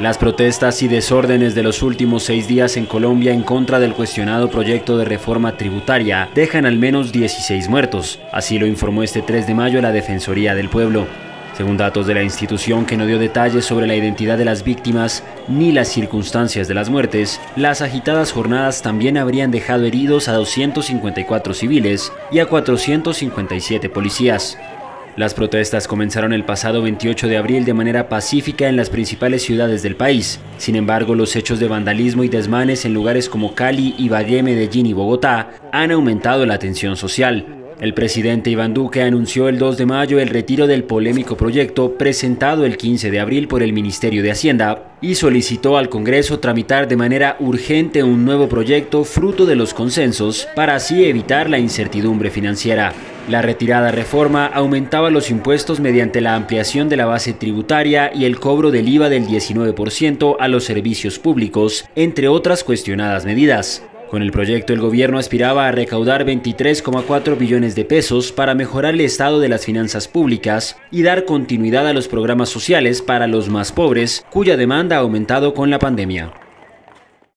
Las protestas y desórdenes de los últimos seis días en Colombia en contra del cuestionado proyecto de reforma tributaria dejan al menos 16 muertos. Así lo informó este 3 de mayo la Defensoría del Pueblo. Según datos de la institución que no dio detalles sobre la identidad de las víctimas ni las circunstancias de las muertes, las agitadas jornadas también habrían dejado heridos a 254 civiles y a 457 policías. Las protestas comenzaron el pasado 28 de abril de manera pacífica en las principales ciudades del país. Sin embargo, los hechos de vandalismo y desmanes en lugares como Cali, Ibagué, Medellín y Bogotá han aumentado la tensión social. El presidente Iván Duque anunció el 2 de mayo el retiro del polémico proyecto presentado el 15 de abril por el Ministerio de Hacienda y solicitó al Congreso tramitar de manera urgente un nuevo proyecto fruto de los consensos para así evitar la incertidumbre financiera. La retirada reforma aumentaba los impuestos mediante la ampliación de la base tributaria y el cobro del IVA del 19% a los servicios públicos, entre otras cuestionadas medidas. Con el proyecto el gobierno aspiraba a recaudar 23,4 billones de pesos para mejorar el estado de las finanzas públicas y dar continuidad a los programas sociales para los más pobres, cuya demanda ha aumentado con la pandemia.